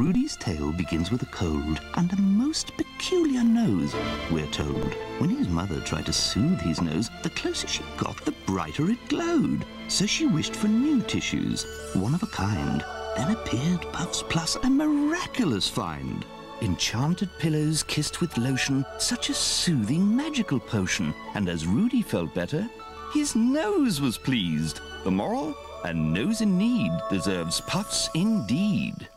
Rudy's tale begins with a cold and a most peculiar nose, we're told. When his mother tried to soothe his nose, the closer she got, the brighter it glowed. So she wished for new tissues, one of a kind. Then appeared Puffs Plus, a miraculous find. Enchanted pillows kissed with lotion, such a soothing magical potion. And as Rudy felt better, his nose was pleased. The moral? A nose in need deserves puffs indeed.